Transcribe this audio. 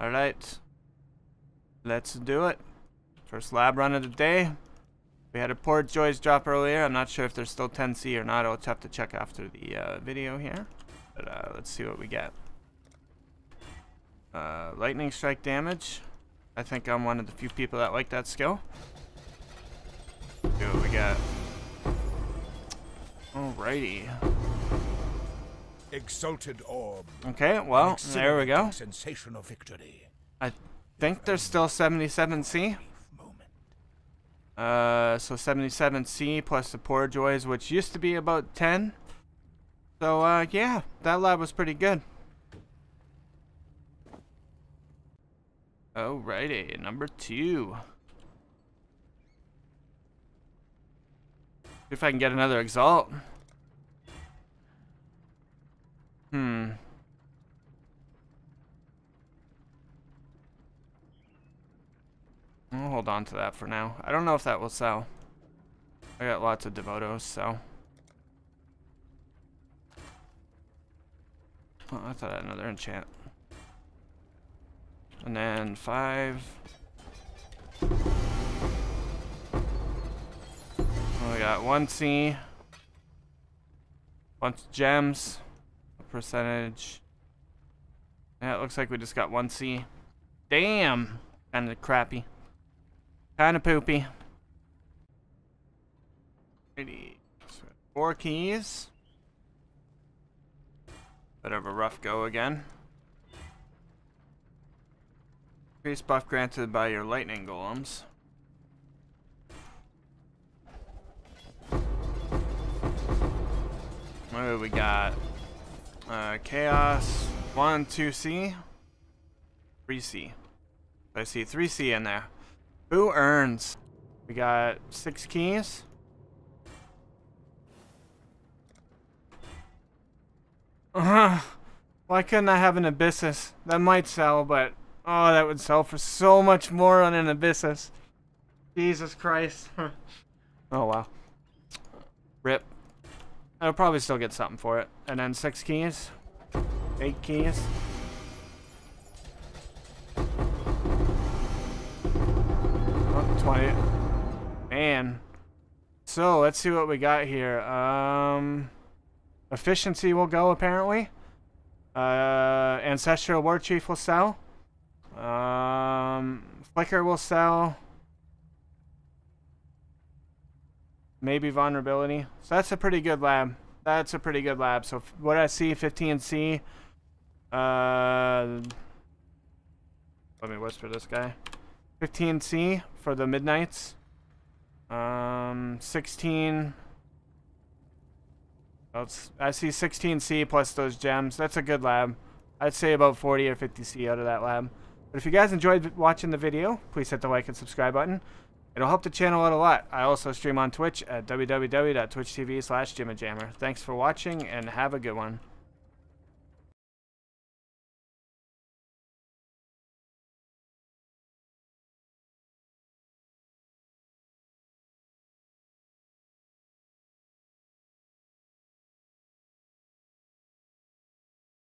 Alright. Let's do it. First lab run of the day. We had a Poorjoy's drop earlier. I'm not sure if there's still 10C or not. I'll have to check after the uh, video here. But uh, let's see what we get. Uh, lightning strike damage. I think I'm one of the few people that like that skill. See what we got. Alrighty. Exalted orb. Okay, well, there we go. Sensation of victory. I think there's still 77C. Uh, so 77C plus the Poorjoy's, which used to be about 10. So, uh, yeah, that lab was pretty good. Alrighty, number two. See if I can get another Exalt. Hmm. I'll hold on to that for now. I don't know if that will sell. I got lots of Devoto's, so. Oh, I thought I had another enchant. And then five. We got one C. Bunch of gems. Percentage. Yeah, it looks like we just got one C. Damn! Kinda crappy. Kinda poopy. Four keys. Bit of a rough go again. Increase buff granted by your lightning golems. What do we got? Uh, Chaos, 1, 2C, 3C. I see 3C in there. Who earns? We got six keys. Uh, why couldn't I have an Abyssus? That might sell, but oh, that would sell for so much more on an Abyssus. Jesus Christ. oh, wow. Rip. I'll probably still get something for it. And then six keys. Eight keys. 20. Man. So, let's see what we got here. Um, efficiency will go, apparently. Uh, Ancestral War Chief will sell. Um, Flicker will sell. Maybe Vulnerability. So that's a pretty good lab. That's a pretty good lab. So what I see, 15C. Uh, let me whisper this guy. 15C for the Midnights. Um, 16. Let's, I see 16C plus those gems. That's a good lab. I'd say about 40 or 50C out of that lab. But if you guys enjoyed watching the video, please hit the like and subscribe button. It'll help the channel out a lot. I also stream on Twitch at www.twitch.tv slash Thanks for watching and have a good one.